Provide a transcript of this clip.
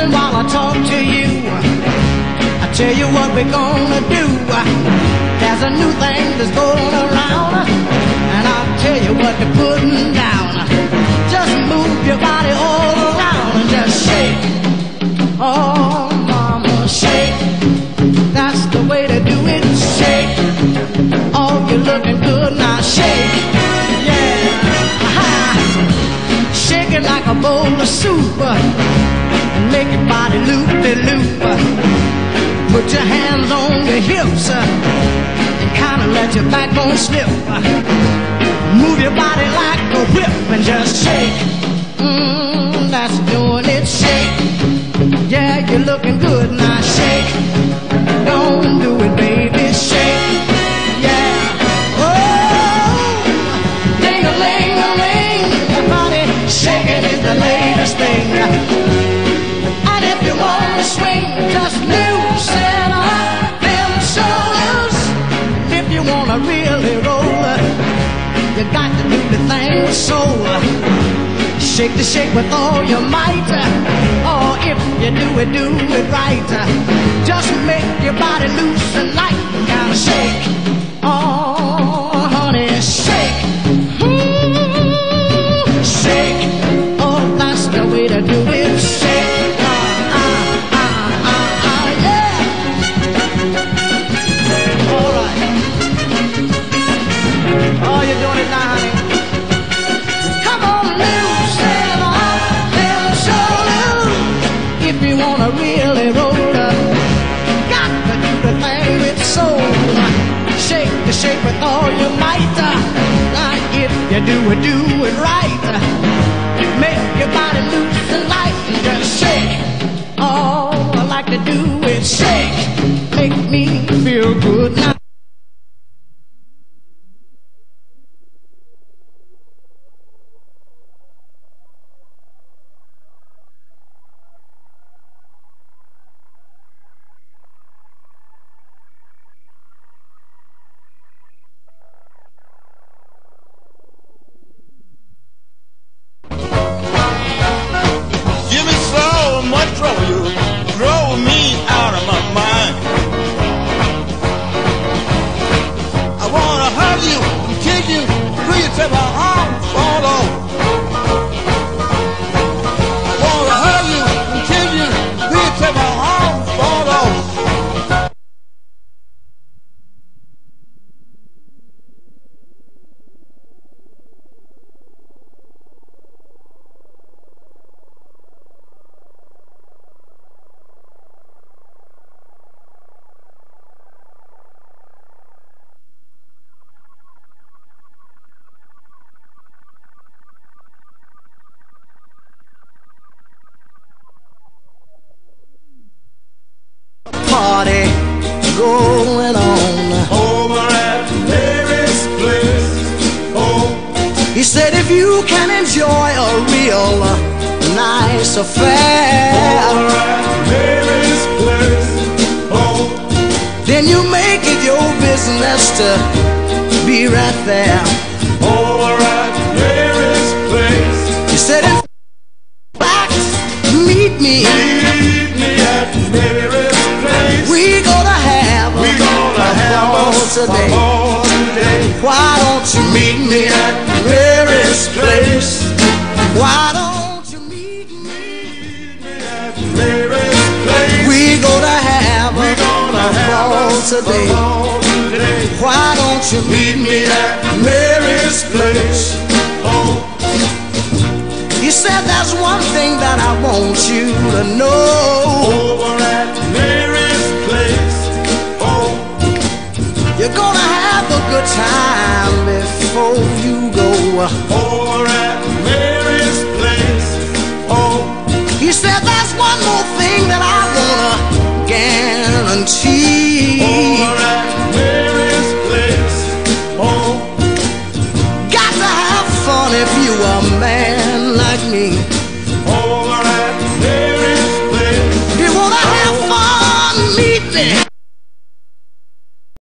listen while I talk to you. I tell you what we're gonna do. There's a new thing that's going around, and I'll tell you what they're putting down. Just move your body all around and just shake. Oh, mama, shake. That's the way to do it. Shake. Oh, you're looking good now. Shake. Yeah. Ha. Shake it like a bowl of soup and make your body loop de loop. Put your hands on your hips uh, and kind of let your backbone slip. Uh. Move your body like a whip and just shake. Shake the shake with all your might. Or if you do it, do it right. Just make your body loose and light. Gotta shake. Soul. Shake the shake with all your might. Uh, now, if you do do you can enjoy a real nice affair, over at Mary's place. Oh, then you make it your business to be right there. over at Mary's place. He said if back, meet me. Meet me at Mary's place. We gonna have a We gonna have a today. ball today. Why don't you meet me at ball a. Why don't you meet me at Mary's place. Oh, He said there's one thing that I want you to know. over at Mary's place. Oh, You're gonna have a good time before you go. over at Mary's place. Oh, He said there's one more thing that I wanna guarantee. A man like me.